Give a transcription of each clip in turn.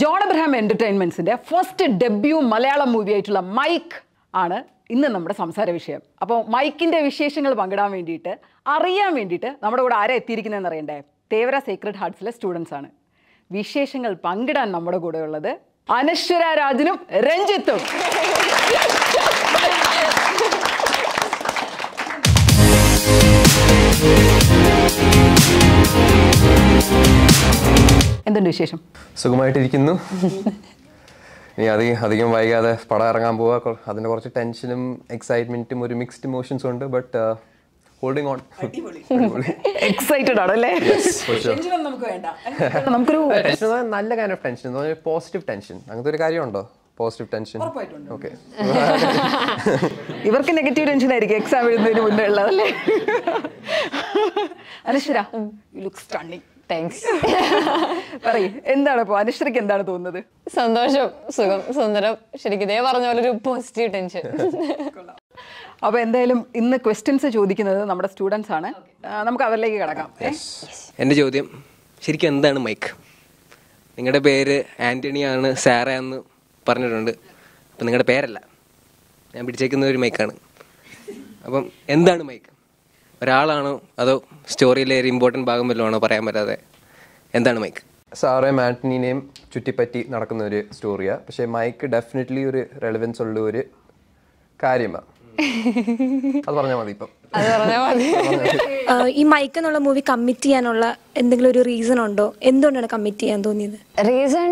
John Abraham എന്റർടൈൻമെന്റ്സിന്റെ first debut Malayalam movie ആയിട്ടുള്ള mic ആണ് ഇന്ന് നമ്മുടെ സംസാര വിഷയം. അപ്പോൾ മൈക്കിന്റെ വിശേഷങ്ങൾ പങ്കിടാൻ വേണ്ടിയിട്ട് അറിയാൻ വേണ്ടിയിട്ട് നമ്മുടെ കൂടെ ആരാ എത്തിയിരിക്കുന്നതെന്ന് അറിയണ്ടേ? തേവര സീക്രട്ട് ഹാർട്സിലെ സ്റ്റുഡൻസ് ആണ്. വിശേഷങ്ങൾ പങ്കിടാൻ നമ്മുടെ കൂടെ ഉള്ളത് അനശ്വര രാജനും രഞ്ജിത്തും. എന്തുണ്ട് വിശേഷം? സുഖമായിട്ടിരിക്കുന്നു. ഇനി അധികം അധികം വൈകാതെ പടം ഇറങ്ങാൻ പോവുക അതിന്റെ അതിന്റെ കുറച്ച് ടെൻഷനും എക്സൈറ്റ്മെന്റും ഒരു മിക്സ്ഡ് ഇമോഷൻസും ഉണ്ട്. ബട്ട് ഹോൾഡിംഗ് ഓൺ എക്സൈറ്റഡ് ആണല്ലേ നമുക്ക് വേണ്ട. നമുക്കൊരു നല്ല kind of tension positive tension അങ്ങനത്തെ ഒരു കാര്യമുണ്ടോ? പോസിറ്റീവ് ടെൻഷൻ ഓക്കെ ഇവർക്ക് നെഗറ്റീവ് ടെൻഷൻ ആയിരിക്കും എക്സാം എഴുതുന്നതിന് മുന്നേ ഉള്ളതല്ലേ Anaswara you look stunning thanks പറയ് എന്താണ് ഇപ്പോൾ അനുശ്രീക്ക് എന്താണ് തോന്നുന്നത്? സന്തോഷം സുഖം സുന്ദരം. ശരിക്കും ഇതേ പറഞ്ഞ പോലെ ഒരു പോസിറ്റീവ് ടെൻഷൻ അപ്പോൾ എന്തായാലും ഇന്ന് ക്വസ്റ്റ്യൻസ് ചോദിക്കുന്നത് നമ്മുടെ സ്റ്റുഡൻസ് ആണ്. നമുക്ക് അവരിലേക്ക് കിടക്കാം? എന്റെ ചോദ്യം ശരിക്കും എന്താണ് മൈക്ക്? നിങ്ങളുടെ പേര് ആന്റണിയാണ് സാറ എന്ന് പറഞ്ഞിട്ടുണ്ട്. അപ്പം നിങ്ങളുടെ പേരല്ല. ഞാൻ പിടിച്ചേക്കുന്ന ഒരു മൈക്കാണ്. അപ്പം എന്താണ് മൈക്ക്? ഒരാളാണോ. അതോ സ്റ്റോറിയിലെ ഒരു ഇമ്പോർട്ടന്റ് ഭാഗം വല്ലതാണോ പറയാൻ പറ്റാതെ? എന്താണ് മൈക്ക്? സാറെ മാറ്റിനെയും ചുറ്റിപ്പറ്റി നടക്കുന്ന ഒരു സ്റ്റോറിയാണ് പക്ഷേ മൈക്ക് ഡെഫിനറ്റ്ലി ഒരു റെലവൻസ് ഉള്ള ഒരു കാര്യമാണ് അത് പറഞ്ഞാൽ മതി ഇപ്പം. അത് പറഞ്ഞാൽ മതി. ഈ മൈക്ക് എന്നുള്ള മൂവി കമ്മിറ്റ് ചെയ്യാനുള്ള എന്തെങ്കിലും ഒരു റീസൺ ഉണ്ടോ? എന്തുകൊണ്ടാണ് കമ്മിറ്റ് ചെയ്യാൻ തോന്നിയത്? Reason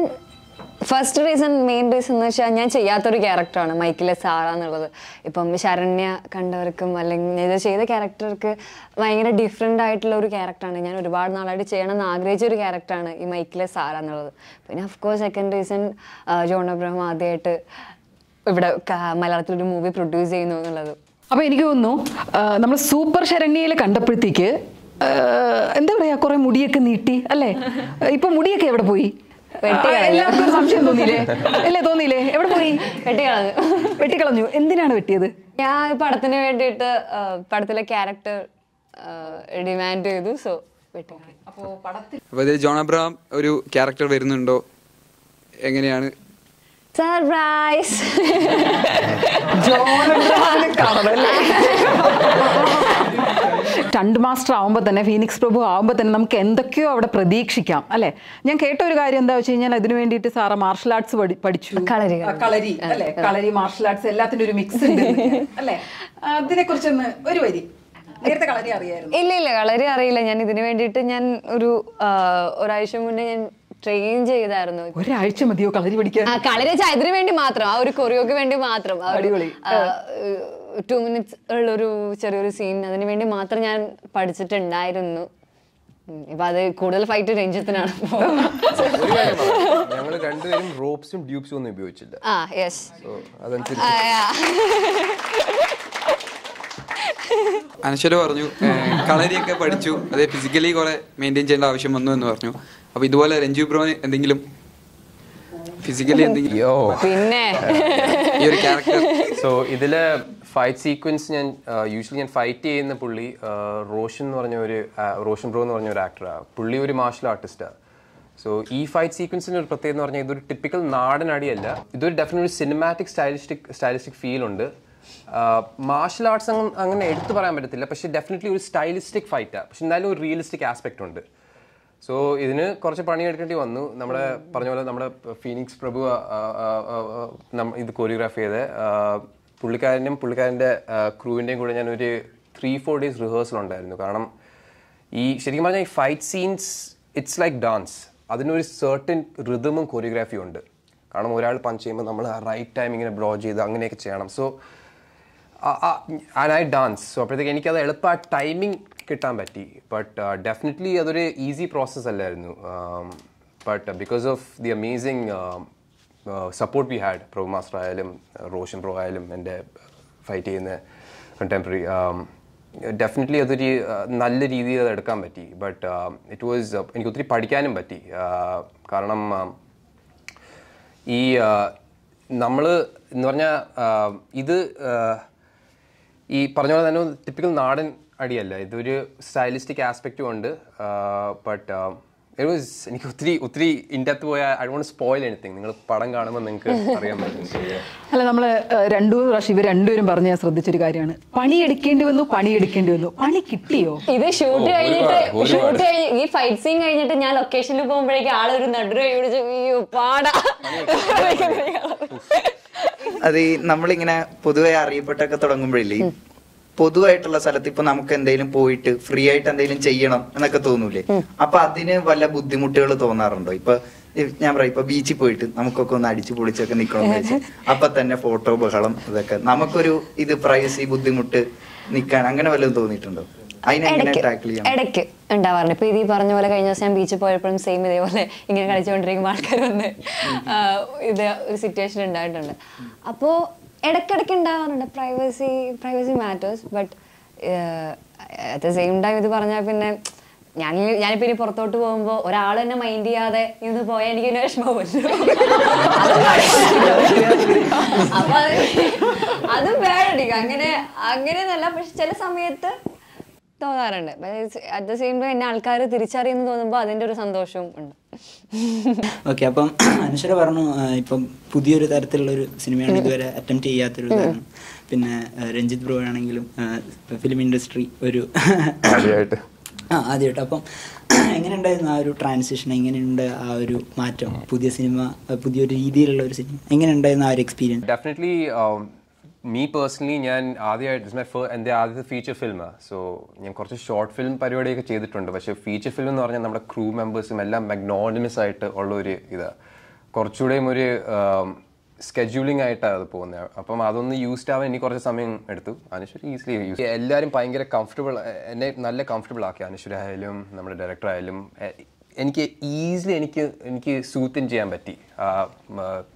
first reason main reason എന്ന് വെച്ചാൽ ഞാൻ ചെയ്യാത്തൊരു ക്യാരക്ടറാണ് മൈക്കിലെ സാറ എന്നുള്ളത്. ഇപ്പം ശരണ്യ കണ്ടവർക്കും അല്ലെങ്കിൽ ഇത് ചെയ്ത ക്യാരക്ടർക്ക് ഭയങ്കര ഡിഫറെന്റ് ആയിട്ടുള്ള ഒരു ക്യാരക്ടറാണ് ഞാൻ ഒരുപാട് നാളായിട്ട് ചെയ്യണമെന്ന് ആഗ്രഹിച്ച ഒരു ക്യാരക്ടറാണ് ഈ മൈക്കിലെ സാറ എന്നുള്ളത്. പിന്നെ of course second reason John Abraham ആദ്യമായിട്ട് ഇവിടെ മലയാളത്തിലൊരു മൂവി പ്രൊഡ്യൂസ് ചെയ്യുന്നു എന്നുള്ളത്. അപ്പോൾ എനിക്ക് തോന്നുന്നു നമ്മൾ സൂപ്പർ ശരണ്യയിൽ കണ്ടപ്പോഴത്തേക്ക് എന്താ പറയാ കുറേ മുടിയൊക്കെ നീട്ടി അല്ലേ? ഇപ്പൊ മുടിയൊക്കെ എവിടെ പോയി? എല്ലാവർക്കും സംശയം തോന്നിയില്ലേ? അല്ലേ തോന്നിയില്ലേ? എവിടെ പോയി? വെട്ടിക്കളഞ്ഞു. വെട്ടിക്കളഞ്ഞു. എന്തിനാണ് വെട്ടിയത്? ഞാൻ ഈ പടത്തിന് വേണ്ടിയിട്ട് പടത്തിലെ ക്യാരക്ടർ ഡിമാൻഡ് ചെയ്തു സോ വെട്ടിക്കളഞ്ഞു. അപ്പോൾ ജോൺ അബ്രഹാം ഒരു ക്യാരക്ടർ വരുന്നുണ്ടോ? എങ്ങനെയാണ്? സർപ്രൈസ്. സ്റ്റണ്ട് മാസ്റ്റർ ആവുമ്പോൾ തന്നെ ഫീനിക്സ് പ്രഭു ആവുമ്പോൾ തന്നെ നമുക്ക് എന്തൊക്കെയോ അവിടെ പ്രതീക്ഷിക്കാം അല്ലെ? ഞാൻ കേട്ട ഒരു കാര്യം എന്താ വെച്ച് കഴിഞ്ഞാൽ അതിനു വേണ്ടിയിട്ട് സാറ മാർഷൽ ആർട്സ് പഠിച്ചു. കളരി, കളരി. അല്ലെ? കളരി. മാർഷൽ ആർട്സ് എല്ലാത്തിനും ഒരു മിക്സ് ഉണ്ട് അല്ലെ? അതിനെ കുറിച്ചൊന്ന് ഒരു വരി. ഇല്ല ഇല്ല കളരി അറിയില്ല. ഞാൻ ഇതിനു വേണ്ടിയിട്ട് ഞാൻ ഒരു ഒരാഴ്ച മുന്നേ ഞാൻ ട്രെയിൻ ചെയ്തായിരുന്നു. ഒരാഴ്ച മതിയോ കളരി പഠിക്കാൻ? കളരി വെച്ചാൽ ഇതിന് വേണ്ടി മാത്രം ആ ഒരു കൊറിയോക്ക് വേണ്ടി മാത്രം. അടിപൊളി. ടു മിനിറ്റ്സ് ഉള്ളൊരു ചെറിയൊരു സീൻ അതിന് വേണ്ടി മാത്രം ഞാൻ പഠിച്ചിട്ടുണ്ടായിരുന്നു. ഇപ്പൊ അത് കൂടുതൽ ഫൈറ്റ് രഞ്ജിത്തിനാണ്. ഒരു കാര്യം ഞങ്ങൾ രണ്ടുപേരും റോപ്സും ഡ്യൂപ്സും ഒന്നും ഉപയോഗിച്ചില്ല. ആ യെസ് അനശ്വര പറഞ്ഞു കളരിയൊക്കെ പഠിച്ചു. അതെ ഫിസിക്കലി കുറെ മെയിന്റെയിൻ ചെയ്യേണ്ട ആവശ്യം വന്നു എന്ന് പറഞ്ഞു. അപ്പൊ ഇതുപോലെ രഞ്ജു ബ്രോ എന്തെങ്കിലും ഫിസിക്കലി എന്തെങ്കിലും പിന്നെ. ഈ ഒരു ക്യാരക്ടർ സോ ഇതിൽ ഫൈറ്റ് സീക്വൻസ് ഞാൻ യൂഷ്വലി ഞാൻ ഫൈറ്റ് ചെയ്യുന്ന പുള്ളി റോഷൻ എന്ന് പറഞ്ഞ ഒരു റോഷൻ ബ്രോ എന്ന് പറഞ്ഞ ഒരു ആക്ടറാണ് പുള്ളി ഒരു മാർഷൽ ആർട്ടിസ്റ്റാണ് സോ ഈ ഫൈറ്റ് സീക്വൻസിന് ഒരു പ്രത്യേകത എന്ന് പറഞ്ഞാൽ ഇതൊരു ടിപ്പിക്കൽ നാടൻ അടിയല്ല. ഇതൊരു definite cinematic stylistic stylistic feel ഉണ്ട്. മാർഷൽ ആർട്സ് അങ്ങനെ എടുത്തു പറയാൻ പറ്റത്തില്ല. പക്ഷേ ഡെഫിനറ്റ്ലി ഒരു സ്റ്റൈലിസ്റ്റിക് ഫൈറ്റാണ് പക്ഷെ എന്തായാലും ഒരു റിയലിസ്റ്റിക് ആസ്പെക്ട് ഉണ്ട്. സോ ഇതിന് കുറച്ച് പണി പണിയെടുക്കേണ്ടി വന്നു. നമ്മുടെ പറഞ്ഞ പോലെ നമ്മുടെ ഫീനിക്സ് പ്രഭു ഇത് കൊറിയോഗ്രാഫ് ചെയ്ത് പുള്ളിക്കാരനും പുള്ളിക്കാരന്റെ ക്രൂവിന്റെയും കൂടെ ഞാൻ ഒരു ത്രീ ഫോർ ഡേയ്സ് റിഹേഴ്സൽ ഉണ്ടായിരുന്നു. കാരണം ഈ ശരിക്കും പറഞ്ഞാൽ ഈ fight scenes it's like dance അതിനൊരു സെർട്ടൻ റിതമും കൊറിയോഗ്രാഫിയും ഉണ്ട്. കാരണം ഒരാൾ പഞ്ച് ചെയ്യുമ്പോൾ നമ്മൾ റൈറ്റ് ടൈം ഇങ്ങനെ ബ്ലോ ചെയ്ത് അങ്ങനെയൊക്കെ ചെയ്യണം. So and I dance so അപ്പോഴത്തേക്ക് എനിക്കത് എളുപ്പം ആ ടൈമിംഗ് കിട്ടാൻ പറ്റി. ബട്ട് ഡെഫിനറ്റ്ലി അതൊരു ഈസി പ്രോസസ്സ് അല്ലായിരുന്നു. But because of the amazing support we had pro master ആയാലും റോഷൻ പ്രോ ആയാലും എന്റെ ഫൈറ്റ് ചെയ്യുന്ന കണ്ടംപററി ഡെഫിനറ്റ്ലി അതൊരു uh, നല്ല രീതിയിൽ അത് എടുക്കാൻ പറ്റി. ബട്ട് ഇറ്റ് വാസ് എനിക്ക് ഒത്തിരി പഠിക്കാനും പറ്റി. Uh, കാരണം um, ഈ നമ്മൾ എന്ന് പറഞ്ഞാൽ ഇത് ഈ പറഞ്ഞ പോലെ തന്നെ ടിപ്പിക്കൽ നാടൻ അടിയല്ല. ഇതൊരു സ്റ്റൈലിസ്റ്റിക് ആസ്പെക്റ്റും ഉണ്ട്. ബട്ട് ഇറ്റ് വാസ് എനിക്ക് ഒത്തിരി ഒത്തിരി ഇൻഡെപ്ത് പോയാൽ ഐ വോണ്ട് സ്പോയിൽ എനിത്തിങ് നിങ്ങൾ പടം കാണുമ്പോൾ നിങ്ങൾക്ക് അറിയാൻ പറ്റും. അല്ല നമ്മൾ രണ്ടു പ്രാവശ്യം ഇവർ രണ്ടുപേരും പറഞ്ഞ് ഞാൻ ശ്രദ്ധിച്ചൊരു കാര്യമാണ്. പണിയെടുക്കേണ്ടി വന്നു പണിയെടുക്കേണ്ടി വന്നു. പണി കിട്ടിയോ? ഇത് ഷൂട്ട് കഴിഞ്ഞിട്ട്. ഷൂട്ട് കഴിഞ്ഞ് ഈ ഫൈറ്റ് സീൻ കഴിഞ്ഞിട്ട് ഞാൻ ലൊക്കേഷനിൽ പോകുമ്പോഴേക്കും ആളൊരു നടുര പാടാ. അത് ഈ നമ്മളിങ്ങനെ പൊതുവെ അറിയപ്പെട്ടൊക്കെ തുടങ്ങുമ്പോഴില്ലേ പൊതുവായിട്ടുള്ള സ്ഥലത്ത് ഇപ്പൊ നമുക്ക് എന്തെങ്കിലും പോയിട്ട് ഫ്രീ ആയിട്ട് എന്തെങ്കിലും ചെയ്യണം എന്നൊക്കെ തോന്നൂലേ? അപ്പൊ അതിന് വല്ല ബുദ്ധിമുട്ടുകൾ തോന്നാറുണ്ടോ? ഇപ്പൊ ഞാൻ പറയാം ഇപ്പൊ ബീച്ചിൽ പോയിട്ട് നമുക്കൊക്കെ ഒന്ന് അടിച്ചു പൊളിച്ചൊക്കെ നിക്കണം അപ്പൊ തന്നെ ഫോട്ടോ ബഹളം ഇതൊക്കെ നമുക്കൊരു ഇത് പ്രൈവസി ബുദ്ധിമുട്ട് നിക്കാൻ അങ്ങനെ വല്ലതും തോന്നിയിട്ടുണ്ടോ? ഇടയ്ക്ക് ഉണ്ടാവാറുണ്ട്. ഇപ്പൊ ഇത് ഈ പറഞ്ഞ പോലെ കഴിഞ്ഞ ദിവസം ഞാൻ ബീച്ചിൽ പോയപ്പോഴും സെയിം ഇതേപോലെ ഇങ്ങനെ കളിച്ചുകൊണ്ടിരിക്കുമ്പോൾ ആൾക്കാർ വന്ന് ഇത് ഒരു സിറ്റുവേഷൻ ഉണ്ടായിട്ടുണ്ട്. അപ്പോ ഇടയ്ക്കിടയ്ക്ക് ഉണ്ടാവാറുണ്ട്. Privacy privacy matters but at the same time ഇത് പറഞ്ഞാൽ പിന്നെ ഞാൻ ഞാനിപ്പോ ഇനി പുറത്തോട്ട് പോകുമ്പോൾ ഒരാൾ എന്നെ മൈൻഡ് ചെയ്യാതെ ഇന്ന് പോയാൽ എനിക്ക് പിന്നെ വിഷമമല്ലോ അപ്പൊ അത് അതും വേണം അങ്ങനെ അങ്ങനെയൊന്നല്ല. പക്ഷെ ചില സമയത്ത് തോന്നാറുണ്ട്. അറ്റ് ദ സെയിം ടൈം എന്നെ ആൾക്കാർ തിരിച്ചറിയുന്നു തോന്നുമ്പോൾ അതിന്റെ ഒരു സന്തോഷവും ഉണ്ട്. ഓക്കെ അപ്പം അനുശ്വര പറഞ്ഞു ഇപ്പം പുതിയൊരു തരത്തിലുള്ള ഒരു സിനിമയാണ് ഇതുവരെ അറ്റംപ്റ്റ് ചെയ്യാത്തൊരു കാരണം പിന്നെ രഞ്ജിത്ത് ബ്രോ ആണെങ്കിലും ഫിലിം ഇൻഡസ്ട്രി ഒരു ആദ്യമായിട്ട് ആ ആദ്യമായിട്ട് അപ്പം എങ്ങനെയുണ്ടായിരുന്നു ആ ഒരു ട്രാൻസിഷൻ എങ്ങനെയുണ്ട് ആ ഒരു മാറ്റം? പുതിയ സിനിമ പുതിയൊരു രീതിയിലുള്ള ഒരു സിനിമ. എങ്ങനെയുണ്ടായിരുന്നു ആ ഒരു എക്സ്പീരിയൻസ് ഡെഫിനറ്റ്ലി മീ പേഴ്സണലി ഞാൻ ആദ്യമായിട്ട് മൈ എന്റെ ആദ്യത്തെ ഫീച്ചർ ഫിലിമാണ് സോ ഞാൻ കുറച്ച് ഷോർട്ട് ഫിലിം പരിപാടിയൊക്കെ ചെയ്തിട്ടുണ്ട്. പക്ഷേ ഫീച്ചർ ഫിലിം എന്ന് പറഞ്ഞാൽ നമ്മുടെ ക്രൂ മെമ്പേഴ്സും എല്ലാം മഗ്നോണിമസ് ആയിട്ട് ഉള്ള ഒരു ഇതാണ് കുറച്ചുകൂടെയും ഒരു സ്കെഡ്യൂളിംഗ് ആയിട്ടാണ് അത് പോകുന്നത്. അപ്പം അതൊന്ന് യൂസ്ഡ് ആവാൻ എനിക്ക് കുറച്ച് സമയം എടുത്തു. അനുശ്വരി ഈസിലി യൂസ് എല്ലാവരും ഭയങ്കര കംഫർട്ടബിൾ എന്നെ നല്ല കംഫർട്ടബിൾ ആക്കി. അനുശ്വരി ആയാലും നമ്മുടെ ഡയറക്ടർ ആയാലും എനിക്ക് ഈസിലി എനിക്ക് എനിക്ക് സൂത്തിൻ ചെയ്യാൻ പറ്റി.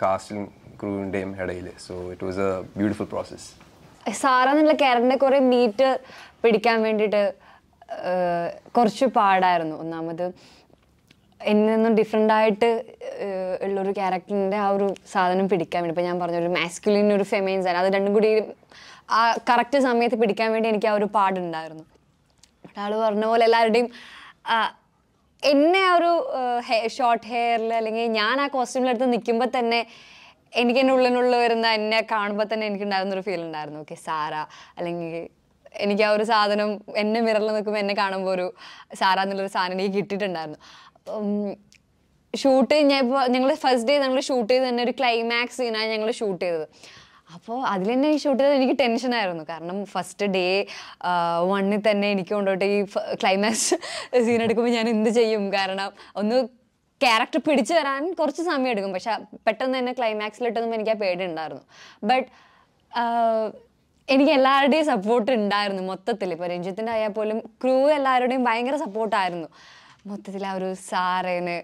കാസ്റ്റിലും ക്രൂവിന്റെയും ഇടയിൽ. So it was a beautiful process Sara എന്നുള്ള കുറേ മീറ്റ് പിടിക്കാൻ വേണ്ടിയിട്ട് കുറച്ച് പാടായിരുന്നു. ഒന്നാമത് എന്നിൽ നിന്നും ഡിഫറെന്റ് ആയിട്ട് ഉള്ളൊരു ക്യാരക്ടറിന്റെ ആ ഒരു സാധനം പിടിക്കാൻ വേണ്ടി. ഇപ്പം ഞാൻ പറഞ്ഞ ഒരു മാസ്കുലിൻ ഒരു ഫെമൈൻ ആണ് അത് രണ്ടും കൂടി ആ കറക്റ്റ് സമയത്ത് പിടിക്കാൻ വേണ്ടി എനിക്ക് ആ ഒരു പാടുണ്ടായിരുന്നു. ആൾ പറഞ്ഞ പോലെ എല്ലാവരുടെയും എന്നെ ആ ഒരു ഷോർട്ട് ഹെയറിൽ അല്ലെങ്കിൽ ഞാൻ ആ കോസ്റ്റ്യൂമിലെടുത്ത് നിൽക്കുമ്പോൾ തന്നെ എനിക്ക് ഉള്ളിനുള്ളിൽ വരുന്ന എന്നെ കാണുമ്പോൾ തന്നെ എനിക്ക് ഉണ്ടായിരുന്ന ഒരു ഫീൽ ഉണ്ടായിരുന്നു. ഓക്കെ സാറ. അല്ലെങ്കിൽ എനിക്ക് ആ ഒരു സാധനം എന്നെ മിററിൽ നിൽക്കുമ്പോൾ എന്നെ കാണുമ്പോൾ ഒരു സാറ എന്നുള്ളൊരു സാധനം എനിക്ക് കിട്ടിയിട്ടുണ്ടായിരുന്നു. അപ്പം ഷൂട്ട് ഞാൻ ഇപ്പോൾ ഞങ്ങൾ ഫസ്റ്റ് ഡേ ഞങ്ങൾ ഷൂട്ട് ചെയ്ത് തന്നെ ഒരു ക്ലൈമാക്സ് സീനാണ് ഞങ്ങൾ ഷൂട്ട് ചെയ്തത്. അപ്പോൾ അതിൽ തന്നെ ഈ ഷൂട്ട് ചെയ്തത് എനിക്ക് ടെൻഷനായിരുന്നു കാരണം ഫസ്റ്റ് ഡേ വണ്ണിൽ തന്നെ എനിക്ക് കൊണ്ടുപോയിട്ട് ഈ ക്ലൈമാക്സ് സീൻ എടുക്കുമ്പോൾ ഞാൻ എന്ത് ചെയ്യും? കാരണം ഒന്ന് ക്യാരക്ടർ പിടിച്ചു വരാൻ കുറച്ച് സമയം എടുക്കും പക്ഷെ പെട്ടെന്ന് തന്നെ ക്ലൈമാക്സിലിട്ടൊന്നും എനിക്ക് ആ പേടി ഉണ്ടായിരുന്നു. ബട്ട് എനിക്ക് എല്ലാവരുടെയും സപ്പോർട്ട് ഉണ്ടായിരുന്നു മൊത്തത്തിൽ. ഇപ്പോൾ രഞ്ജിത്തിന്റെ ആയാൽ പോലും ക്രൂ എല്ലാവരുടെയും ഭയങ്കര സപ്പോർട്ടായിരുന്നു മൊത്തത്തിൽ ആ ഒരു സാറേനെ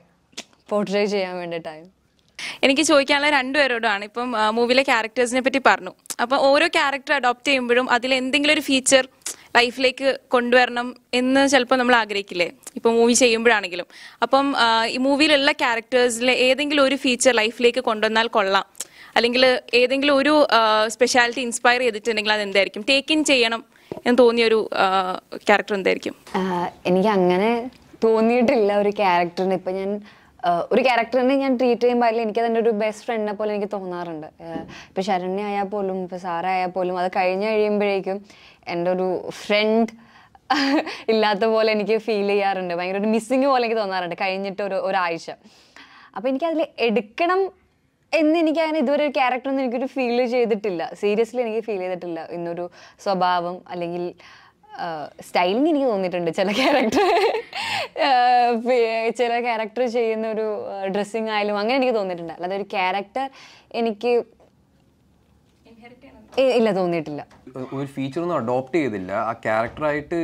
പോർട്രേ ചെയ്യാൻ വേണ്ടിയിട്ടായിരുന്നു എനിക്ക് ചോദിക്കാനുള്ള രണ്ടുപേരോടാണ് ഇപ്പം മൂവിയിലെ ക്യാരക്ടേഴ്സിനെ പറ്റി പറഞ്ഞു. അപ്പം ഓരോ ക്യാരക്ടർ അഡോപ്റ്റ് ചെയ്യുമ്പോഴും അതിൽ എന്തെങ്കിലും ഒരു ഫീച്ചർ ലൈഫിലേക്ക് കൊണ്ടുവരണം എന്ന് ചിലപ്പോൾ നമ്മൾ ആഗ്രഹിക്കില്ലേ? ഇപ്പൊ മൂവി ചെയ്യുമ്പോഴാണെങ്കിലും. അപ്പം ഈ മൂവിയിലുള്ള ക്യാരക്ടേഴ്സിലെ ഏതെങ്കിലും ഒരു ഫീച്ചർ ലൈഫിലേക്ക് കൊണ്ടുവന്നാൽ കൊള്ളാം. അല്ലെങ്കിൽ ഏതെങ്കിലും ഒരു സ്പെഷ്യാലിറ്റി ഇൻസ്പയർ ചെയ്തിട്ടുണ്ടെങ്കിൽ അത് എന്തായിരിക്കും ടേക്ക് ഇൻ ചെയ്യണം എന്ന് തോന്നിയ ഒരു ക്യാരക്ടർ എന്തായിരിക്കും? എനിക്ക് അങ്ങനെ തോന്നിയിട്ടില്ല ഒരു ക്യാരക്ടറിന്. ഇപ്പം ഞാൻ ഒരു ക്യാരക്ടറിനെ ഞാൻ ട്രീറ്റ് ചെയ്യുമ്പോൾ അതിൽ എനിക്ക് അതിന്റെ ഒരു ബെസ്റ്റ് ഫ്രണ്ടിനെ പോലെ എനിക്ക് തോന്നാറുണ്ട്. ആഹ് ഇപ്പം ശരണ്യ ആയാൽ പോലും ഇപ്പം സാറായാൽ പോലും അത് കഴിഞ്ഞ് കഴിയുമ്പോഴേക്കും എന്റെ ഒരു ഫ്രണ്ട് ഇല്ലാത്ത പോലെ എനിക്ക് ഫീൽ ചെയ്യാറുണ്ട്. ഭയങ്കര ഒരു മിസ്സിങ് പോലെ എനിക്ക് തോന്നാറുണ്ട് കഴിഞ്ഞിട്ട് ഒരു ഒരാഴ്ച. അപ്പം എനിക്കതിൽ എടുക്കണം എന്ന് എനിക്ക് അങ്ങനെ ഇതുവരെ ഒരു ക്യാരക്ടർ ഒന്നും എനിക്കൊരു ഫീൽ ചെയ്തിട്ടില്ല. സീരിയസ്ലി എനിക്ക് ഫീൽ ചെയ്തിട്ടില്ല. ഇന്നൊരു സ്വഭാവം അല്ലെങ്കിൽ സ്റ്റൈലിങ് എനിക്ക് തോന്നിയിട്ടുണ്ട് ചില ക്യാരക്ടർ ചില ക്യാരക്ടർ ചെയ്യുന്ന ഒരു ഡ്രസ്സിങ് ആയാലും അങ്ങനെ എനിക്ക് തോന്നിയിട്ടുണ്ട്. അല്ലാതെ ഒരു ക്യാരക്ടർ എനിക്ക് ഇല്ല തോന്നിയിട്ടില്ല. ഒരു ഫീച്ചർ ഒന്നും അഡോപ്റ്റ് ചെയ്തില്ല. ആ ക്യാരക്ടറായിട്ട്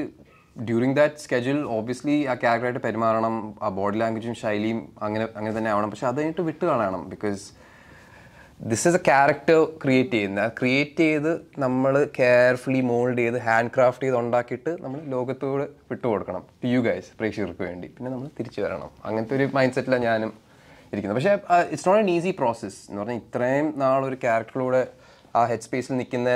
ഡ്യൂറിങ് ദാറ്റ് സ്കെഡ്യൂൾ ഓബിയസ്ലി ആ ക്യാരക്ടറായിട്ട് പെരുമാറണം ആ ബോഡി ലാംഗ്വേജും ശൈലിയും അങ്ങനെ അങ്ങനെ തന്നെ ആവണം. പക്ഷെ അതായിട്ട് വിട്ട് കാണണം because this is a character create ചെയ്യുന്ന ക്രിയേറ്റ് ചെയ്ത് നമ്മൾ കെയർഫുള്ളി മോൾഡ് ചെയ്ത് ഹാൻഡ് ക്രാഫ്റ്റ് ചെയ്ത് ഉണ്ടാക്കിയിട്ട് നമ്മൾ ലോകത്തോട് വിട്ടു കൊടുക്കണം. ടു യു ഗൈസ് പ്രേക്ഷകർക്ക് വേണ്ടി. പിന്നെ നമ്മൾ തിരിച്ചു വരണം. അങ്ങനത്തെ ഒരു മൈൻഡ് സെറ്റിലാണ് ഞാനും ഇരിക്കുന്നത്. പക്ഷേ it's not an easy process എന്ന് പറഞ്ഞാൽ ഇത്രയും നാളൊരു ക്യാരക്ടറിലൂടെ ആ ഹെഡ് സ്പേസിൽ നിൽക്കുന്ന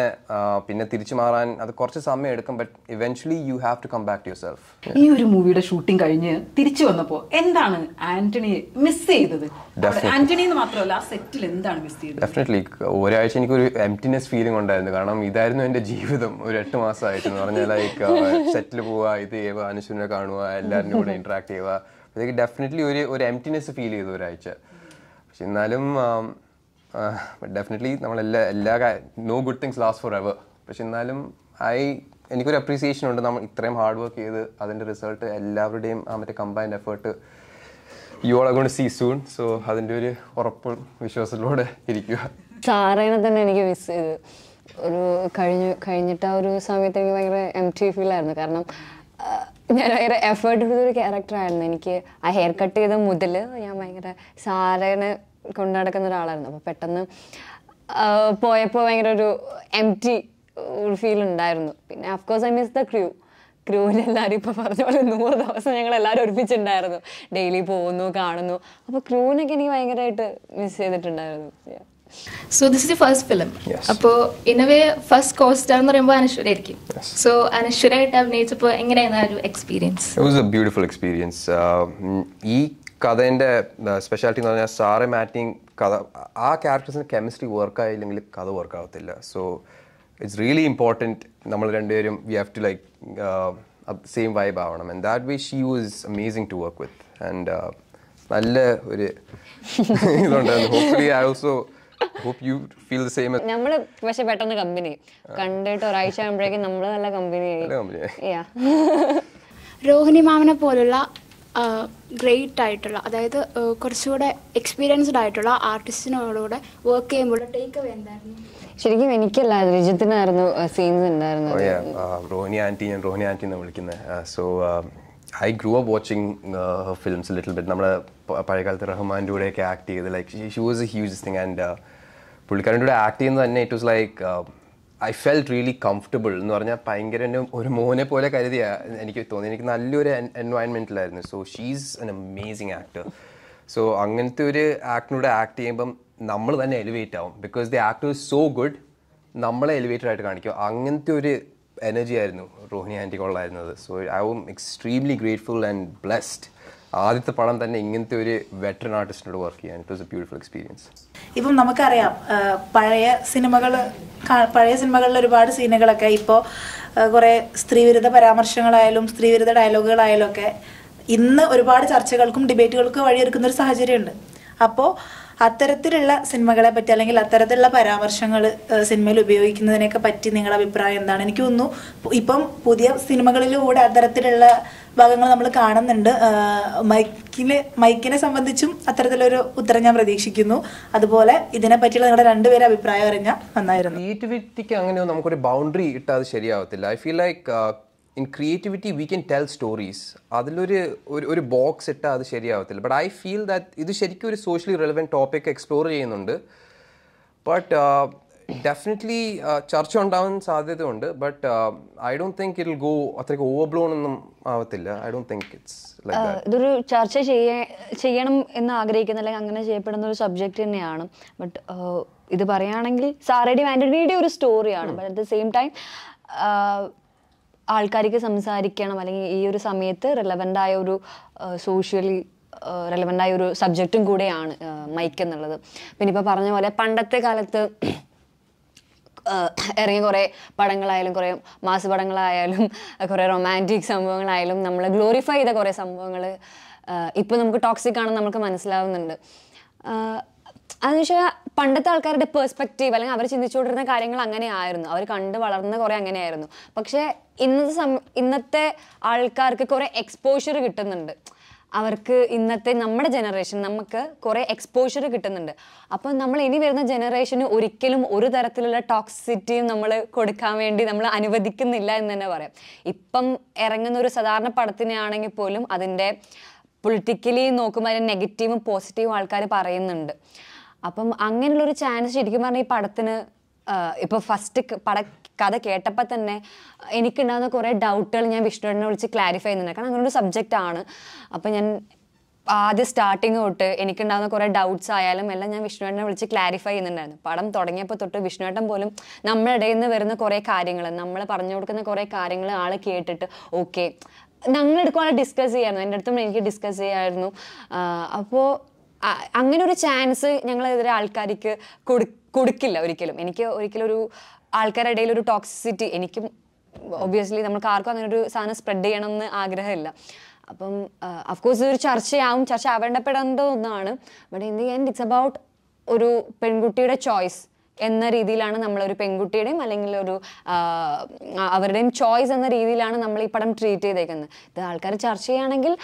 പിന്നെ തിരിച്ചു മാറാൻ അത് കുറച്ച് സമയം എടുക്കും but eventually you have to come back to yourself ഈ ഒരു മൂവിയുടെ ഷൂട്ടിംഗ് കഴിഞ്ഞ് തിരിച്ചു വന്നപ്പോ എന്താണ് ആന്റണിയെ മിസ് ചെയ്തത്? ആന്റണി എന്ന് മാത്രമല്ല ആ സെറ്റിൽ എന്താണ് മിസ് ചെയ്തത്? ഡെഫിനറ്റ്ലി ഒരാഴ്ച എനിക്ക് ഒരു എംറ്റിനെസ് ഫീലിംഗ് ഉണ്ടായിരുന്നു കാരണം ഇതായിരുന്നു എന്റെ ജീവിതം. ഒരു എട്ട് മാസമായിട്ട് എന്ന് പറഞ്ഞാൽ ലൈക്ക് സെറ്റിൽ പോവുക ഇത് ചെയ്യുക അനുശ്വരനെ കാണുക എല്ലാവരും കൂടെ ഇന്ററാക്ട് ചെയ്യുക അതൊക്കെ ഡെഫിനറ്റ്ലി ഒരു ഒരു എംറ്റിനെസ് ഫീൽ ചെയ്തു ഒരാഴ്ച. പക്ഷെ എന്നാലും ഡെഫിനറ്റ്ലി നമ്മളെല്ലാ എല്ലാ no good things last forever പക്ഷെ എന്നാലും ഐ എനിക്കൊരു അപ്രീസിയേഷൻ ഉണ്ട്. നമ്മൾ ഇത്രയും ഹാർഡ് വർക്ക് ചെയ്ത് അതിന്റെ റിസൾട്ട് എല്ലാവരുടെയും ആ മറ്റേ കമ്പൈൻഡ് എഫേർട്ട് യു ആൾ കൊണ്ട് സീ സൂൺ സോ അതിന്റെ ഒരു ഉറപ്പ് വിശ്വാസത്തിലൂടെ ഇരിക്കുക. സാറേനെ തന്നെ എനിക്ക് മിസ് ചെയ്ത്. ഒരു കഴിഞ്ഞ കഴിഞ്ഞിട്ട് ആ ഒരു സമയത്ത് എനിക്ക് ഭയങ്കര എം ടി ഫീൽ ആയിരുന്നു. കാരണം ഞാൻ ഭയങ്കര എഫേർട്ട് എടുത്തൊരു ക്യാരക്ടറായിരുന്നു എനിക്ക്. ആ ഹെയർ കട്ട് ചെയ്ത മുതൽ ഞാൻ ഭയങ്കര സാറേനെ കൊണ്ടു നടക്കുന്ന ഒരാളായിരുന്നു. അപ്പോൾ പെട്ടെന്ന് പോയപ്പോൾ ഭയങ്കര ഒരു എം ടി ഒരു ഫീൽ ഉണ്ടായിരുന്നു. പിന്നെ of course I miss the crew ക്രൂവിൽ എല്ലാവരും ഇപ്പോൾ പറഞ്ഞ പോലെ നൂറ് ദിവസം ഞങ്ങൾ എല്ലാവരും ഒരുമിച്ചുണ്ടായിരുന്നു. ഡെയിലി പോകുന്നു കാണുന്നു. അപ്പോൾ ക്രൂവിനൊക്കെ എനിക്ക് ഭയങ്കരമായിട്ട് മിസ് ചെയ്തിട്ടുണ്ടായിരുന്നു. So this is first film. അപ്പോൾ ഇനവേ ഫസ്റ്റ് കോസ്റ്റർ എന്ന് പറയുമ്പോൾ അനശ്വര ആയിരിക്കും സോ അനശ്വരായിട്ട് അഭിനയിച്ചപ്പോൾ എങ്ങനെയായിരുന്നു ആ ഒരു experience it was a beautiful experience ഈ കഥേന്റെ സ്പെഷ്യാലിറ്റി എന്ന് പറഞ്ഞാൽ സാറെ മാറ്റിങ് കഥ ആ ക്യാരക്ടേഴ്സിന് കെമിസ്ട്രി വർക്ക് ആയില്ലെങ്കിൽ കഥ വർക്ക് ആവത്തില്ല. സോ ഇറ്റ്സ് റിയലി ഇമ്പോർട്ടന്റ് നമ്മൾ രണ്ടുപേരും we have to like same vibe ആവണം. And that way she was amazing to work with and നല്ല ഒരു ഇതുണ്ടായിരുന്നു I also hope you feel the same നമ്മൾ പക്ഷെ പെട്ടെന്ന് കമ്പനി കണ്ടിട്ട് ഒരാഴ്ച ആകുമ്പോഴേക്കും നമ്മൾ നല്ല കമ്പനി നല്ല company യാ രോഹിണി മാമനെ പോലുള്ള ഗ്രേറ്റ് ആയിട്ടുള്ള അതായത് കുറച്ചുകൂടെ എക്സ്പീരിയൻസ്ഡ് ആയിട്ടുള്ള ആർട്ടിസ്റ്റിനോടുകൂടെ വർക്ക് ചെയ്യുമ്പോൾ ടേക്ക് അവേ എന്തായിരുന്നു? ശരിക്കും എനിക്കല്ല രജിത്തിനായിരുന്നു സീൻസ് ഉണ്ടായിരുന്നത്. Rohini yeah, uh, Rohini auntie ഞാൻ റോഹിണി ആന്റി എന്ന് വിളിക്കുന്നത് so I grew up watching films little bit നമ്മുടെ പഴയകാലത്ത് റഹ്മാന്റെ കൂടെയൊക്കെ ആക്ട് ചെയ്ത് like she was a huge thing and പുള്ളിക്കാരന്റെ കൂടെ ആക്ട് ചെയ്യുന്നത് തന്നെ it was like I felt really comfortable എന്ന് പറഞ്ഞാൽ ഭയങ്കര എന്നെ ഒരു മോനെ പോലെ കരുതിയ. എനിക്ക് തോന്നി. എനിക്ക് നല്ലൊരു എൻവയൺമെന്റിലായിരുന്നു so she's an amazing actor so അങ്ങനത്തെ ഒരു ആക്ടിനൂടെ ആക്ട് ചെയ്യുമ്പം നമ്മൾ തന്നെ എലിവേറ്റ് ആവും. Because the actor is so good നമ്മളെ എലിവേറ്റഡ് ആയിട്ട് കാണിക്കും. അങ്ങനത്തെ ഒരു എനർജി ആയിരുന്നു Rohini ആന്റിക്കുള്ളായിരുന്നത് so I am extremely grateful and blessed ആദ്യത്തെ പടം തന്നെ ഇങ്ങനത്തെ ഒരു വെറ്ററൻ ആർട്ടിസ്റ്റിനോട് വർക്ക് ചെയ്യാൻ. It was a beautiful experience ഇപ്പം നമുക്കറിയാം പഴയ സിനിമകൾ പഴയ സിനിമകളിൽ ഒരുപാട് സീനുകളൊക്കെ ഇപ്പോൾ കുറേ സ്ത്രീവിരുദ്ധ പരാമർശങ്ങളായാലും സ്ത്രീവിരുദ്ധ ഡയലോഗുകളായാലും ഒക്കെ ഇന്ന് ഒരുപാട് ചർച്ചകൾക്കും ഡിബേറ്റുകൾക്കും വഴിയൊരുക്കുന്ന ഒരു സാഹചര്യമുണ്ട്. അപ്പോൾ അത്തരത്തിലുള്ള സിനിമകളെ പറ്റി അല്ലെങ്കിൽ അത്തരത്തിലുള്ള പരാമർശങ്ങൾ സിനിമയിൽ ഉപയോഗിക്കുന്നതിനെയൊക്കെ പറ്റി നിങ്ങളുടെ അഭിപ്രായം എന്താണ്? എനിക്ക് തോന്നുന്നു ഇപ്പം പുതിയ സിനിമകളിലൂടെ അത്തരത്തിലുള്ള ഭാഗങ്ങൾ നമ്മൾ കാണുന്നുണ്ട്. മൈക്കിനെ മൈക്കിന് സംബന്ധിച്ചും അത്തരത്തിലൊരു ഉത്തരം ഞാൻ പ്രതീക്ഷിക്കുന്നു. അതുപോലെ ഇതിനെ പറ്റിയുള്ള നിങ്ങളുടെ രണ്ടുപേരെ അഭിപ്രായം അറിഞ്ഞാൽ നന്നായിരുന്നു. ക്രിയേറ്റിവിറ്റിക്ക് അങ്ങനെ നമുക്കൊരു ബൗണ്ടറി ഇട്ടാൽ അത് ശരിയാവത്തില്ല. I feel like in creativity we can tell stories അതിലൊരു ഒരു ഒരു ബോക്സ് ഇട്ടാൽ അത് ശരിയാവത്തില്ല. ബട്ട് ഐ ഫീൽ ദാറ്റ് ഇത് ശരിക്കും ഒരു സോഷ്യലി റെലവെന്റ് ടോപ്പിക് എക്സ്പ്ലോർ ചെയ്യുന്നുണ്ട്. ബട്ട് ഡെഫിനറ്റ്ലി ചർച്ച ഉണ്ടാവാൻ സാധ്യതയുണ്ട് but I don't think it go അത്രയ്ക്ക് ഓവർബ്ലോൺ ഒന്നും ആവത്തില്ല. ഐ ഡോണ്ട് തിങ്ക് ഇറ്റ്സ് ഇതൊരു ചർച്ച ചെയ്യണം എന്ന് ആഗ്രഹിക്കുന്ന അല്ലെങ്കിൽ അങ്ങനെ ചെയ്യപ്പെടുന്ന ഒരു സബ്ജക്റ്റ് തന്നെയാണ്. ബട്ട് ഇത് പറയുകയാണെങ്കിൽ സാറേഡി വാൻഡിയുടെ ഒരു സ്റ്റോറിയാണ് but at the same time ആൾക്കാർക്ക് സംസാരിക്കണം. അല്ലെങ്കിൽ ഈ ഒരു സമയത്ത് റെലവന്റ് ആയ ഒരു സോഷ്യലി റെലവന്റ് ആയ ഒരു സബ്ജക്റ്റും കൂടെയാണ് മൈക്ക് എന്നുള്ളത്. പിന്നെ ഇപ്പോൾ പറഞ്ഞ പോലെ പണ്ടത്തെ കാലത്ത് ഇറങ്ങിയ കുറേ പടങ്ങളായാലും കുറേ മാസ് പടങ്ങളായാലും കുറേ റൊമാന്റിക് സംഭവങ്ങളായാലും നമ്മൾ ഗ്ലോറിഫൈ ചെയ്ത കുറേ സംഭവങ്ങൾ ഇപ്പോൾ നമുക്ക് ടോക്സിക് ആണെന്ന് നമുക്ക് മനസ്സിലാവുന്നുണ്ട്. അതെന്ന് വെച്ചാൽ പണ്ടത്തെ ആൾക്കാരുടെ പേഴ്സ്പെക്റ്റീവ് അല്ലെങ്കിൽ അവർ ചിന്തിച്ചുകൊണ്ടിരുന്ന കാര്യങ്ങൾ അങ്ങനെയായിരുന്നു അവർ കണ്ട് വളർന്ന കുറേ അങ്ങനെയായിരുന്നു പക്ഷേ ഇന്നത്തെ സം ഇന്നത്തെ ആൾക്കാർക്ക് കുറേ എക്സ്പോഷർ കിട്ടുന്നുണ്ട്. അവർക്ക് ഇന്നത്തെ നമ്മുടെ ജനറേഷൻ നമുക്ക് കുറേ എക്സ്പോഷർ കിട്ടുന്നുണ്ട്. അപ്പം നമ്മൾ ഇനി വരുന്ന ജനറേഷന് ഒരിക്കലും ഒരു തരത്തിലുള്ള ടോക്സിറ്റിയും നമ്മൾ കൊടുക്കാൻ വേണ്ടി നമ്മൾ അനുവദിക്കുന്നില്ല എന്ന് തന്നെ പറയാം. ഇപ്പം ഇറങ്ങുന്ന ഒരു സാധാരണ പടത്തിനാണെങ്കിൽ പോലും അതിന്റെ പൊളിറ്റിക്കലി നോക്കുമ്പോൾ അതിന്റെ നെഗറ്റീവും പോസിറ്റീവും ആൾക്കാർ പറയുന്നുണ്ട്. അപ്പം അങ്ങനെയുള്ളൊരു ചാൻസ് ശരിക്കും പറഞ്ഞാൽ ഈ പടത്തിന് ഇപ്പോൾ ഫസ്റ്റ് പട കഥ കേട്ടപ്പോൾ തന്നെ എനിക്കുണ്ടാകുന്ന കുറേ ഡൗട്ടുകൾ ഞാൻ വിഷ്ണുവിനെ വിളിച്ച് ക്ലാരിഫൈ ചെയ്യുന്നുണ്ട്. കാരണം അങ്ങനെ ഒരു സബ്ജക്റ്റ് ആണ്. അപ്പോൾ ഞാൻ ആദ്യം സ്റ്റാർട്ടിങ് തൊട്ട് എനിക്കുണ്ടാകുന്ന കുറേ ഡൗട്ട്സ് ആയാലും എല്ലാം ഞാൻ വിഷ്ണുവേട്ടനെ വിളിച്ച് ക്ലാരിഫൈ ചെയ്യുന്നുണ്ടായിരുന്നു. പടം തുടങ്ങിയപ്പോൾ തൊട്ട് വിഷ്ണുവേട്ടൻ പോലും നമ്മുടെ ഇടയിൽ നിന്ന് വരുന്ന കുറേ കാര്യങ്ങൾ നമ്മൾ പറഞ്ഞു കൊടുക്കുന്ന കുറേ കാര്യങ്ങൾ ആൾ കേട്ടിട്ട് ഓക്കെ ഞങ്ങൾ എടുക്കുവാണെങ്കിൽ ഡിസ്കസ് ചെയ്യായിരുന്നു എന്റെ അടുത്തും എനിക്ക് ഡിസ്കസ് ചെയ്യായിരുന്നു. അപ്പോൾ അങ്ങനെ ഒരു ചാൻസ് ഞങ്ങളെതിരെ ആൾക്കാർക്ക് കൊടു കൊടുക്കില്ല ഒരിക്കലും. എനിക്ക് ഒരിക്കലും ഒരു ആൾക്കാരുടെ ഇടയിൽ ഒരു ടോക്സിസിറ്റി എനിക്കും ഒബ്വിയസ്ലി നമുക്ക് ആർക്കും അങ്ങനെ ഒരു സാധനം സ്പ്രെഡ് ചെയ്യണമെന്ന് ആഗ്രഹമില്ല. അപ്പം അഫ്കോഴ്സ് ഇതൊരു ചർച്ചയാവും ചർച്ച ആവേണ്ടപ്പെടേണ്ട ഒന്നാണ്. But in the end it's about ഒരു പെൺകുട്ടിയുടെ ചോയ്സ് എന്ന രീതിയിലാണ് നമ്മൾ ഒരു പെൺകുട്ടിയുടെയും അല്ലെങ്കിൽ ഒരു അവരുടെയും ചോയ്സ് എന്ന രീതിയിലാണ് നമ്മൾ ഈ പടം ട്രീറ്റ് ചെയ്തേക്കുന്നത്. ഇത് ആൾക്കാർ ചർച്ച ചെയ്യുകയാണെങ്കിൽ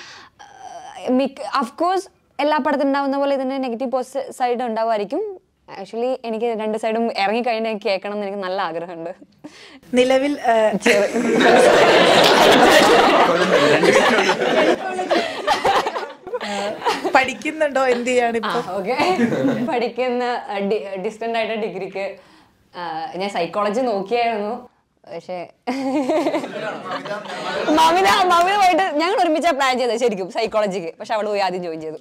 മിക്ക അഫ്കോഴ്സ് എല്ലാ പടത്തിനുണ്ടാവുന്ന പോലെ ഇതിന്റെ നെഗറ്റീവ് പോസ്റ്റ് സൈഡ് ഉണ്ടാവുമായിരിക്കും. ആക്ച്വലി എനിക്ക് രണ്ട് സൈഡും ഇറങ്ങി കഴിഞ്ഞാൽ കേൾക്കണം എന്ന് എനിക്ക് നല്ല ആഗ്രഹമുണ്ട്. നിലവിൽ പഠിക്കുന്നുണ്ടോ? എന്ത് ചെയ്യാണ് ഓക്കെ. പഠിക്കുന്ന ഡിസ്റ്റന്റ് ആയിട്ട് ഡിഗ്രിക്ക് ഞാൻ സൈക്കോളജി നോക്കിയായിരുന്നു. പക്ഷേ മമിത പോയിട്ട് ഞങ്ങൾ ഒരുമിച്ചാണ് പ്ലാൻ ചെയ്തത് ശരിക്കും സൈക്കോളജിക്ക് പക്ഷെ അവൾ പോയി ആദ്യം ജോയിൻ ചെയ്തു.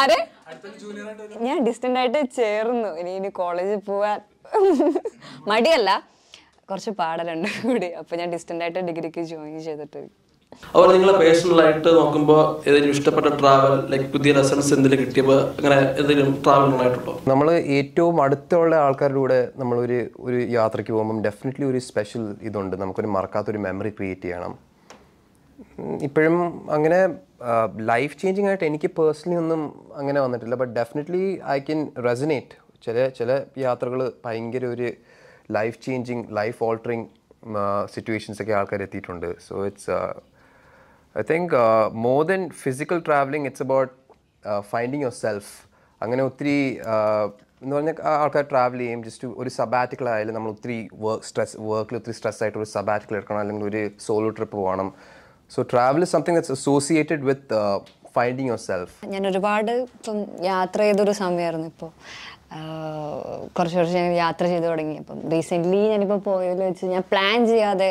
ആരെ? ഞാൻ ഡിസ്റ്റന്റ് ആയിട്ട് ചേർന്നു. ഇനി ഇനി കോളേജിൽ പോവാൻ മടിയല്ല. കുറച്ച് പാടലുണ്ട് കൂടി. അപ്പൊ ഞാൻ ഡിസ്റ്റന്റ് ആയിട്ട് ഡിഗ്രിക്ക് ജോയിൻ ചെയ്തിട്ട്. അപ്പോൾ നിങ്ങളെ പേഴ്സണൽ ആയിട്ട് നോക്കുമ്പോൾ ഏതെങ്കിലും ഇഷ്ടപ്പെട്ട ട്രാവൽ ലൈക്ക് പുതിയ ലെസൺസ് എന്തെങ്കിലും കിട്ടിയപ്പോൾ അങ്ങനെ എന്തെങ്കിലും ട്രാവൽ ഉണ്ടായിട്ടുണ്ടോ? നമ്മൾ ഏറ്റവും അടുത്തുള്ള ആൾക്കാരുടെ കൂടെ നമ്മളൊരു ഒരു യാത്രയ്ക്ക് പോകുമ്പം ഡെഫിനറ്റ്ലി ഒരു സ്പെഷ്യൽ ഇതുണ്ട്. നമുക്കൊരു മറക്കാത്തൊരു മെമ്മറി ക്രിയേറ്റ് ചെയ്യണം. ഇപ്പോഴും അങ്ങനെ ലൈഫ് ചേഞ്ചിങ് ആയിട്ട് എനിക്ക് പേഴ്സണലി ഒന്നും അങ്ങനെ വന്നിട്ടില്ല. But definitely I can resonate ചില ചില യാത്രകൾ ഭയങ്കര ഒരു life changing life altering situations ഒക്കെ ആൾക്കാർ എത്തിയിട്ടുണ്ട്. So it's I think more than physical travelling it's about finding yourself അങ്ങനെ ഒത്തിരി എന്ന് പറഞ്ഞാൽ ആൾക്കാർ ട്രാവൽ ചെയ്യും. ജസ്റ്റ് ഒരു സബാറ്റിക്കൽ ആയാലും നമ്മൾ ഒത്തിരി വർക്ക് സ്ട്രെസ് വർക്കിൽ ഒത്തിരി സ്ട്രെസ് ആയിട്ട് ഒരു സബാറ്റിക്കൽ എടുക്കണം. അല്ലെങ്കിൽ ഒരു സോളോ ട്രിപ്പ് പോകണം so travel is something that's associated with finding yourself ഞാൻ ഒരുപാട് ഇപ്പം യാത്ര ചെയ്തൊരു സമയമായിരുന്നു ഇപ്പോൾ കുറച്ച് കുറച്ച് ഞാൻ യാത്ര ചെയ്ത് തുടങ്ങി. അപ്പം റീസെന്റ്ലി ഞാനിപ്പോൾ പോയതിൽ വെച്ച് ഞാൻ പ്ലാൻ ചെയ്യാതെ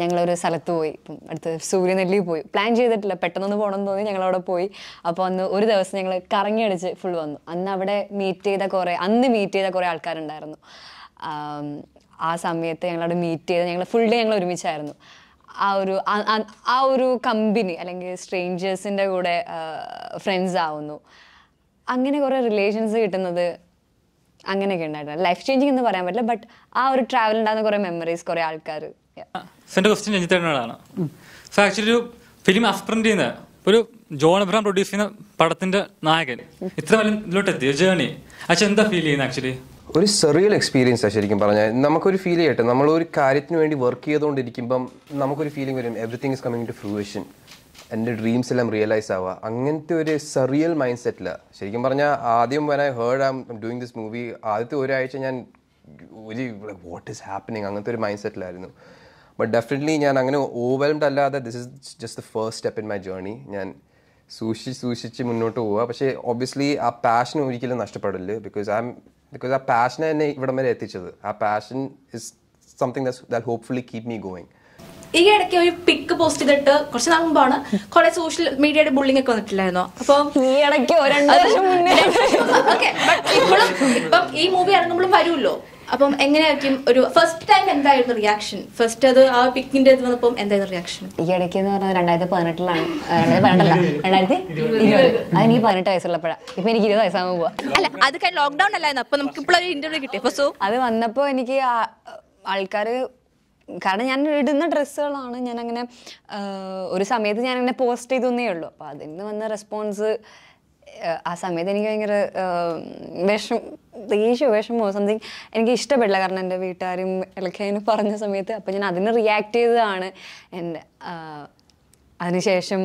ഞങ്ങളൊരു സ്ഥലത്ത് പോയി. ഇപ്പം അടുത്ത് സൂര്യനെല്ലി പോയി. പ്ലാൻ ചെയ്തിട്ടില്ല. പെട്ടെന്നൊന്ന് പോകണമെന്ന് തോന്നി ഞങ്ങളവിടെ പോയി. അപ്പോൾ അന്ന് ഒരു ദിവസം ഞങ്ങൾ കറങ്ങി അടിച്ച് ഫുൾ വന്നു. അന്ന് അവിടെ മീറ്റ് ചെയ്ത കുറേ അന്ന് മീറ്റ് ചെയ്ത കുറേ ആൾക്കാരുണ്ടായിരുന്നു. ആ സമയത്ത് ഞങ്ങളവിടെ മീറ്റ് ചെയ്ത് ഞങ്ങൾ ഫുൾ ഡേ ഞങ്ങൾ ഒരുമിച്ചായിരുന്നു. ആ ഒരു ആ- ഒരു കമ്പനി അല്ലെങ്കിൽ സ്ട്രേഞ്ചേഴ്സിന്റെ കൂടെ ഫ്രണ്ട്സ് ആവുന്നു. അങ്ങനെ കുറേ റിലേഷൻസ് കിട്ടുന്നത് അങ്ങനെയൊക്കെ ഉണ്ടായിട്ടുണ്ട്. ലൈഫ് ചേഞ്ചിങ് എന്ന് പറയാൻ പറ്റില്ല ബട്ട് ആ ഒരു ട്രാവൽ ഉണ്ടാകുന്ന കുറേ മെമ്മറീസ് കുറേ ആൾക്കാർ എന്റെ ക്വസ്റ്റ്യൻ രഞ്ജിത്തേട്ടനോടാണ്. സോ ആക്ച്വലി ഒരു ഫിലിം അസ്പ്രന്റ് ചെയ്യുന്ന ഒരു ജോൺ എബ്രഹാം പ്രൊഡ്യൂസ് ചെയ്യുന്ന പടത്തിന്റെ നായകൻ. ഇത്ര വലിയ ഇതിലോട്ട് എത്തിയ ജേണി അച്ഛൻ എന്താ ഫീൽ ചെയ്യുന്നത് ആക്ച്വലി ഒരു സെറിയൽ എക്സ്പീരിയൻസ് ശരിക്കും പറഞ്ഞാൽ. നമുക്കൊരു ഫീൽ ചെയ്യട്ടെ. നമ്മൾ ഒരു കാര്യത്തിന് വേണ്ടി വർക്ക് ചെയ്തുകൊണ്ടിരിക്കുമ്പം നമുക്കൊരു ഫീലിംഗ് വരും. Everything is coming to fruition എന്റെ ഡ്രീംസ് എല്ലാം റിയലൈസ് ആവുക. അങ്ങനത്തെ ഒരു സെറിയൽ മൈൻഡ് സെറ്റിലാണ് ശരിക്കും പറഞ്ഞാൽ ആദ്യം when I heard am doing this movie ആദ്യത്തെ ഒരാഴ്ച ഞാൻ ഒരു വാട്ട് ഈസ് ഹാപ്പനിങ് അങ്ങനത്തെ ഒരു മൈൻഡ് സെറ്റിലായിരുന്നു ബട്ട് ഡെഫിനറ്റ്ലി ഞാൻ അങ്ങനെ ഓവർവെൽഡ് അല്ലാതെ this is just the first step in my journey ഞാൻ സൂക്ഷിച്ച് സൂക്ഷിച്ച് മുന്നോട്ട് പോവുക. പക്ഷേ ഒബ്വിയസ്ലി ആ പാഷൻ ഒരിക്കലും നഷ്ടപ്പെടില്ല ബിക്കോസ് ഐ എം ബിക്കോസ് ആ പാഷനെ എന്നെ ഇവിടം വരെ എത്തിച്ചത്. ആ passion is something that hopefully keep me going ഈ ഇടയ്ക്ക് ഒരു പിക്ക് പോസ്റ്റ് ചെയ്തിട്ട് കുറച്ച് നാൾ മുമ്പാണ് കുറെ സോഷ്യൽ മീഡിയയുടെ ബുള്ളിംഗ് ഒക്കെ വന്നിട്ടില്ലായിരുന്നോ അപ്പൊ ഈ ഇടയ്ക്ക് ഇപ്പോഴും ഇപ്പം ഈ മൂവി ഇറങ്ങുമ്പോഴും വരുമല്ലോ. അപ്പം എങ്ങനെയായിരിക്കും ഒരു ഫസ്റ്റ് ടൈം എന്തായിരുന്നു റിയാക്ഷൻ ഫസ്റ്റ് അത് ആ പിക്കിന്റെ ഇത് വന്നപ്പോൾ എന്തായിരുന്നു റിയാക്ഷൻ ഈ ഇടയ്ക്ക് എന്ന് പറഞ്ഞാൽ രണ്ടായിരത്തി പതിനെട്ടിലാണ്. രണ്ടായിരത്തി പതിനെട്ടല്ല. രണ്ടായിരത്തി ഇരുപത്. അത് എനിക്ക് പതിനെട്ട് വയസ്സുള്ളപ്പോഴാണ് ഇപ്പൊ എനിക്ക് ഇരുപത് വയസ്സാകുമ്പോൾ പോവാ. അല്ല അത് കഴിഞ്ഞ് ലോക്ക്ഡൌൺ അല്ലായിരുന്നു? അപ്പൊ നമുക്ക് ഇപ്പോൾ ഒരു ഇന്റർവ്യൂ കിട്ടി. അപ്പൊ സോ അത് വന്നപ്പോ എനിക്ക് ആൾക്കാര് കാരണം ഞാൻ ഇടുന്ന ഡ്രസ്സുകളാണ് ഞാൻ അങ്ങനെ ഒരു സമയത്ത് ഞാൻ അങ്ങനെ പോസ്റ്റ് ചെയ്തൊന്നേ ഉള്ളൂ. അപ്പോൾ അതിന് വന്ന റെസ്പോൺസ് ആ സമയത്ത് എനിക്ക് ഭയങ്കര വിഷം ദേഷ്യ വിഷമോ സംതിങ് എനിക്ക് ഇഷ്ടപ്പെടില്ല. കാരണം എന്റെ വീട്ടുകാരും ഇലക്കെ പറഞ്ഞ സമയത്ത് അപ്പം ഞാൻ അതിന് റിയാക്ട് ചെയ്തതാണ്. എന്റെ അതിനുശേഷം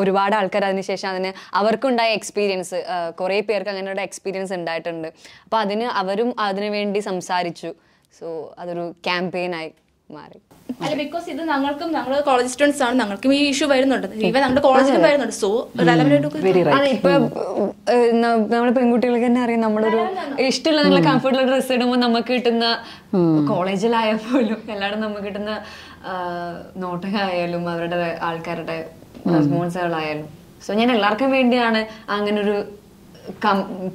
ഒരുപാട് ആൾക്കാർ അതിനുശേഷം അതിന് അവർക്കുണ്ടായ എക്സ്പീരിയൻസ് കുറേ പേർക്ക് അങ്ങനെ ഒരു എക്സ്പീരിയൻസ് ഉണ്ടായിട്ടുണ്ട്. അപ്പോൾ അതിന് അവരും അതിനു വേണ്ടി സംസാരിച്ചു. സോ അതൊരു ക്യാമ്പയിനായി മാറി. അല്ല ബിക്കോസ് ഇത് ഞങ്ങൾക്കും ഞങ്ങൾ കോളേജ് സ്റ്റുഡൻസ് ആണ് ഞങ്ങൾക്കും ഈ ഇഷ്യൂ വരുന്നുണ്ട്. ഇവ നമ്മുടെ കോളേജിലും വരുന്നുണ്ട്. സോ ഇപ്പൊ നമ്മൾ പെൺകുട്ടികൾക്ക് തന്നെ അറിയാം നമ്മളൊരു ഇഷ്ടമുള്ള നല്ല കംഫർട്ടുള്ള ഡ്രസ്സ് ഇടുമ്പോൾ നമുക്ക് കിട്ടുന്ന കോളേജിലായാൽ പോലും എല്ലായിടും നമുക്ക് കിട്ടുന്ന നോട്ടങ്ങളായാലും അവരുടെ ആൾക്കാരുടെ റെസ്പോൺസുകളായാലും സോ ഞാൻ എല്ലാവർക്കും വേണ്ടിയാണ് അങ്ങനെ ഒരു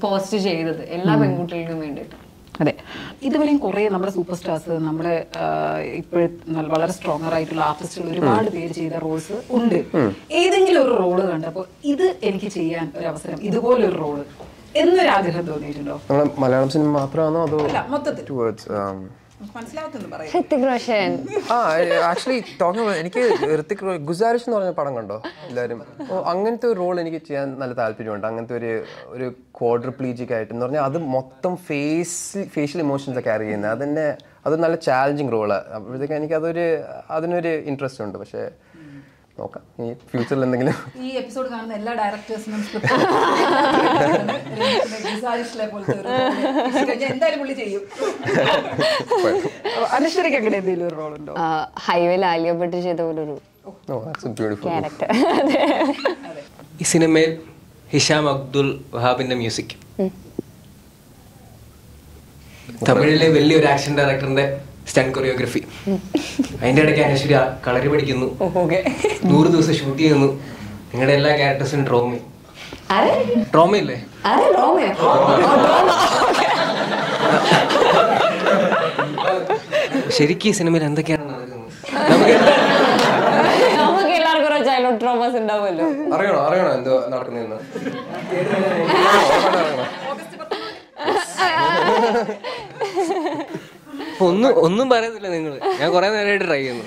പോസ്റ്റ് ചെയ്തത്. എല്ലാ പെൺകുട്ടികൾക്കും വേണ്ടിയിട്ട്. അതെ. ഇതുവരെയും കുറേ നമ്മുടെ സൂപ്പർ സ്റ്റാർസ് നമ്മുടെ ഇപ്പോഴ വളരെ സ്ട്രോങ്ങർ ആയിട്ടുള്ള ആർട്ടിസ്റ്റുകൾ ഒരുപാട് പേര് ചെയ്ത റോൾസ് ഉണ്ട്. ഏതെങ്കിലും ഒരു റോൾ കണ്ടപ്പോൾ ഇത് എനിക്ക് ചെയ്യാൻ ഒരു അവസരം ഇതുപോലൊരു റോൾ എന്നൊരാഗ്രഹം തോന്നിയിട്ടുണ്ടോ? മലയാളം സിനിമ മാത്രമാണോ അതോ മൊത്തത്തിൽ. ഹൃത്തിക് റോഷൻ. ആ ആക്ച്വലി എനിക്ക് ഋത്തിക് ഗുസാരിഷ് എന്ന് പറഞ്ഞ പടം കണ്ടോ? എല്ലാവരും? അങ്ങനത്തെ ഒരു റോൾ എനിക്ക് ചെയ്യാൻ നല്ല താല്പര്യമുണ്ട്. അങ്ങനത്തെ ഒരു ഒരു ക്വാഡ്രിപ്ലീജിക് ആയിട്ട് എന്ന് പറഞ്ഞാൽ അത് മൊത്തം ഫേസ് ഫേഷ്യൽ ഇമോഷൻസ് ക്യാരി ചെയ്യുന്നത്. അതിന്റെ അത് നല്ല ചാലഞ്ചിങ് റോൾ അപ്പോഴത്തേക്ക് എനിക്ക് അതൊരു അതിനൊരു ഇൻട്രസ്റ്റ് ഉണ്ട്. പക്ഷേ നോക്കാം. ഈ ഫ്യൂച്ചറിൽ എന്തെങ്കിലും ഈ എപ്പിസോഡ് കാണുന്ന എല്ലാ ഡയറക്ടേഴ്സിനും എന്തായാലും പുള്ളി ചെയ്യും. അനശ്വരയ്ക്ക് അങ്ങനെ എന്തെങ്കിലും ഒരു റോൾ ഉണ്ടോ? ഹൈവേയിൽ ആലിയ ഭട്ട് ചെയ്ത പോലെ ഒരു ഈ സിനിമയിൽ ഹിഷാം അബ്ദുൽ വഹാബിന്റെ മ്യൂസിക് തമിഴിലെ വലിയൊരു ആക്ഷൻ ഡയറക്ടറിന്റെ സ്റ്റൺ കൊറിയോഗ്രഫി അതിന്റെ ഇടയ്ക്ക് അനശ്വര കളരി പഠിക്കുന്നു. നൂറ് ദിവസം ഷൂട്ട് ചെയ്യുന്നു. നിങ്ങളുടെ എല്ലാ ക്യാരക്ടേഴ്സും ഡ്രോമി ഡ്രോമയില്ലേ ശരിക്കും ഈ സിനിമയിൽ എന്തൊക്കെയാണ് അറിയണോ? അറിയണോ എന്തോ നടക്കുന്നതെന്ന് ഒന്നും ഒന്നും പറയുന്നില്ല നിങ്ങൾ ഞാൻ കുറെ നേരമായിട്ട് ട്രൈ ചെയ്യുന്നു.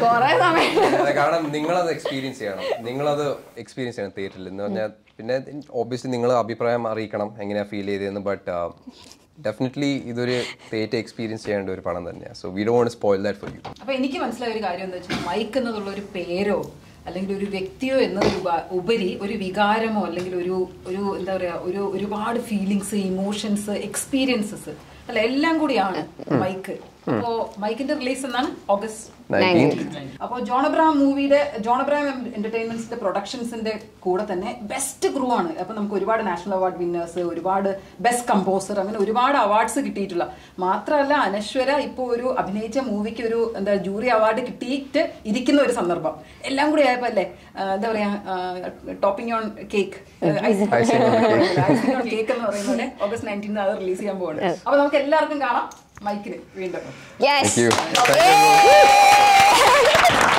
കൊറേ സമയം. അതെ, കാരണം നിങ്ങളത് എക്സ്പീരിയൻസ് ചെയ്യണം. നിങ്ങളത് എക്സ്പീരിയൻസ് ചെയ്യണം തിയേറ്ററിൽ എന്ന് പറഞ്ഞാൽ പിന്നെ ഓബിയസ്ലി നിങ്ങൾ അഭിപ്രായം അറിയിക്കണം എങ്ങനെയാ ഫീൽ ചെയ്തതെന്ന്. ബട്ട് ഡെഫിനറ്റ്ലി ഇതൊരു തിയേറ്റർ എക്സ്പീരിയൻസ് ചെയ്യേണ്ട ഒരു പണം തന്നെയാണ് so we don't spoil that for you അപ്പൊ എനിക്ക് മനസ്സിലായ ഒരു കാര്യം എന്താ വെച്ചാൽ മൈക്ക് എന്നുള്ള ഒരു പേരോ അല്ലെങ്കിൽ ഒരു വ്യക്തിയോ എന്നൊരു ഉപ- ഉപരി ഒരു വികാരമോ അല്ലെങ്കിൽ ഒരു ഒരു എന്താ പറയാ ഒരു ഒരുപാട് ഫീലിങ്സ് ഇമോഷൻസ് എക്സ്പീരിയൻസസ് അല്ല എല്ലാം കൂടിയാണ് മൈക്ക്. അപ്പോ മൈക്കിന്റെ റിലീസ് എന്നാണ്? August 19th. അപ്പോൾ ജോൺ അബ്രഹാം മൂവിയുടെ ജോൺ അബ്രഹാം എന്റർടൈൻമെന്റ്സിന്റെ പ്രൊഡക്ഷൻസിന്റെ കൂടെ തന്നെ ബെസ്റ്റ് ക്രൂ ആണ്. അപ്പൊ നമുക്ക് ഒരുപാട് നാഷണൽ അവാർഡ് വിന്നേഴ്സ് ഒരുപാട് ബെസ്റ്റ് കമ്പോസർ അങ്ങനെ ഒരുപാട് അവാർഡ്സ് കിട്ടിയിട്ടുള്ള. മാത്രമല്ല അനശ്വര ഇപ്പോൾ ഒരു അഭിനയിച്ച മൂവിക്ക് ഒരു എന്താ ജൂറി അവാർഡ് കിട്ടിയിട്ട് ഇരിക്കുന്ന ഒരു സന്ദർഭം. എല്ലാം കൂടി ആയപ്പോ അല്ലേ എന്താ പറയാ ടോപ്പിംഗ് ഓൺ കേക്ക് കേക്ക് എന്ന് പറയുന്നത് ഓഗസ്റ്റ് നയന്റീൻ അത് റിലീസ് ചെയ്യാൻ പോകുന്നത് അപ്പൊ നമുക്ക് എല്ലാവർക്കും കാണാം. മൈക്കിന് വീണ്ടും. Yes Thank you.